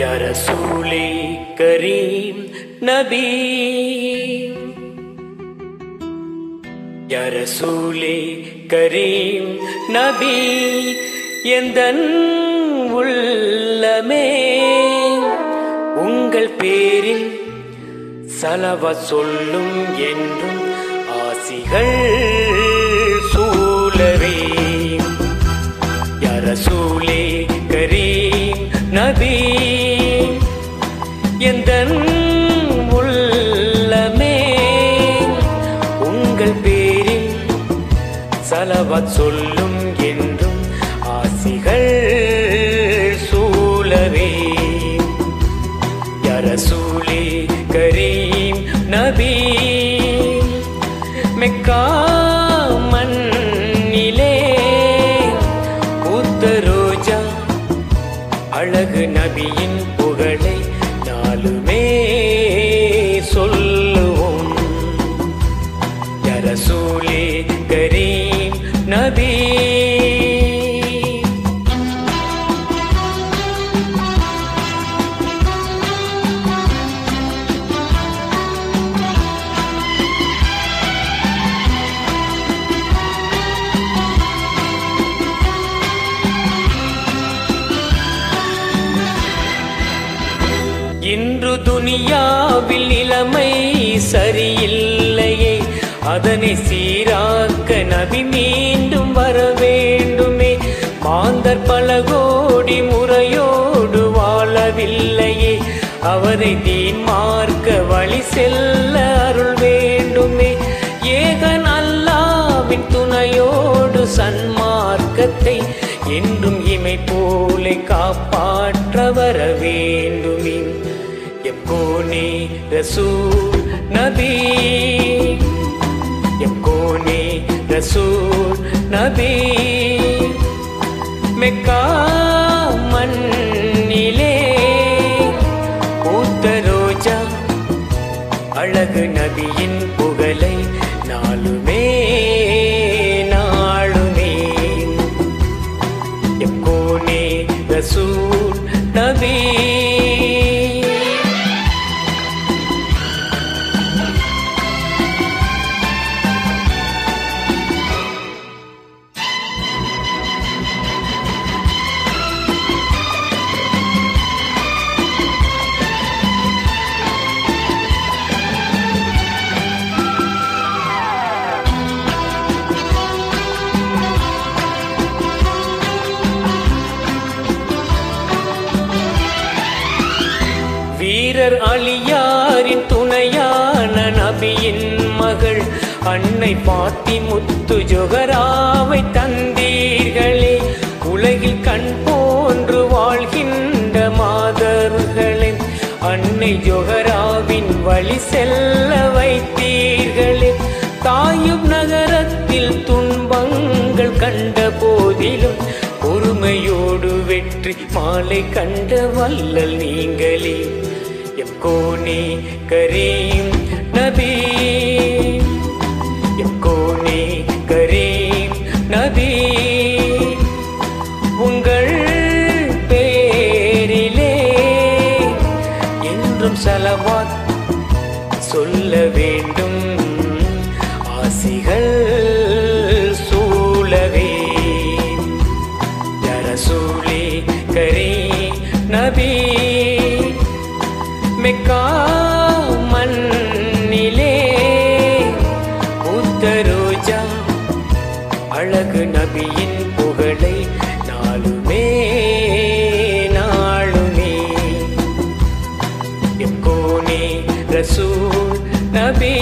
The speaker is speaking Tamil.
யரசூலே கரீம் நபி யரசூலே கரீம் நபி எந்தன் உள்ளமே உங்கள் பேரில் சலவ சொல்லும் என்றும் ஆசிகள் சூழவே. உங்கள் பேரில் சலவத் சொல்லும் என்றும் ஆசிகள் சூழவே. யரசூலே கரீம் நபி மெக்கா துனியாவில் நிலைமை சரியில்லையே. அதனை சீராக்க நபி மீண்டும் வர வேண்டுமே. மாந்தர் பல கோடி முறையோடு வாழவில்லையே. அவரை தீன் மார்க்க வழி செல்ல அருள் வேண்டுமே. ஏகன் அல்லாவின் துணையோடு சன்மார்க்கத்தை என்றும் இமை போலே காப்பாற்ற எக்கோனே ரசூல் நபி? எக்கோனே ரசூல் நபி? மெக்கா மண்ணிலே பூத்த ரோஜா அழகு நபியின் புகழை நாளுமே நாளுமே. எக்கோனே ரசூல் நபி? வீரர் அழியாரின் துணையான நபியின் மகள் அன்னை பாத்தி முத்து ஜொகராவை தந்தீர்களே. உலகில் கண் போன்று வாழ்கின்ற மாதர்களே அன்னை ஜொகராவின் வழி செல்ல வைத்தீர்களே. தாயும் நகரத்தில் துன்பங்கள் கண்ட போதிலும் பொறுமையோடு வெற்றி மாலை கண்ட வல்லல் நீங்களே. எக்கோனே கரீம் நபி. எக்கோனே கரீம் நபி. உங்கள் பேரிலே என்றும் சலவாத் சொல்ல மண்ணிலே பூத்த ரோஜா அழகு நபியின் புகழை நாளுமே நாளுமே. எக்கோனே ரசூல் நபி